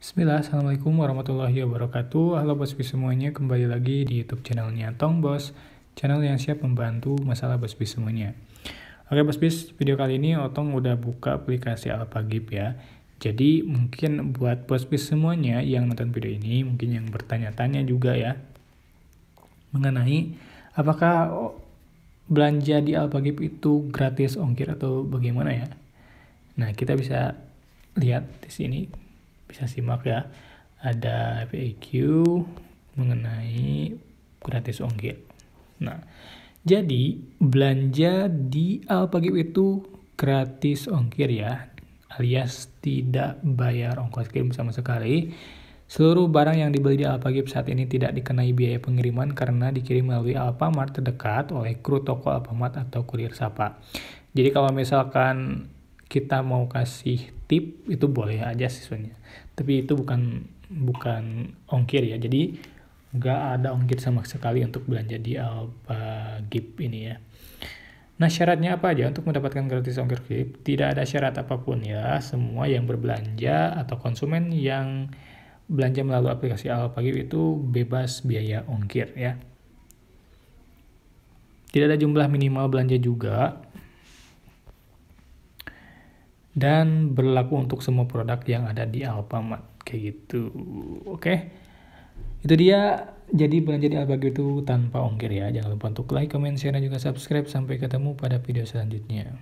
Bismillah, Assalamualaikum warahmatullahi wabarakatuh. Halo bos bis semuanya, kembali lagi di YouTube channelnya Tong Bos, channel yang siap membantu masalah bos bis semuanya. Oke bos video kali ini Otong udah buka aplikasi Alpagip ya. Jadi mungkin buat bos semuanya yang nonton video ini, mungkin yang bertanya-tanya juga ya, mengenai apakah belanja di Alpagip itu gratis ongkir atau bagaimana ya. Nah, kita bisa lihat di sini bisa simak ya ada FAQ mengenai gratis ongkir. Nah, jadi belanja di Alpagip itu gratis ongkir ya, alias tidak bayar ongkos kirim sama sekali. Seluruh barang yang dibeli di Alpagip saat ini tidak dikenai biaya pengiriman karena dikirim melalui Alfamart terdekat oleh kru toko Alfamart atau kurir Sapa. Jadi kalau misalkan kita mau kasih tip itu boleh aja siswanya tapi itu bukan bukan ongkir ya. Jadi nggak ada ongkir sama sekali untuk belanja di Alba Gip ini ya. Nah syaratnya apa aja untuk mendapatkan gratis ongkir Gip? Tidak ada syarat apa pun ya, semua yang berbelanja atau konsumen yang belanja melalui aplikasi Alpagip itu bebas biaya ongkir ya. Tidak ada jumlah minimal belanja juga, dan berlaku untuk semua produk yang ada di Alfamart. Kayak gitu. Oke? Okay? itu dia. Jadi belanja di Alfagir itu tanpa ongkir ya. Jangan lupa untuk like, comment, share dan juga subscribe. Sampai ketemu pada video selanjutnya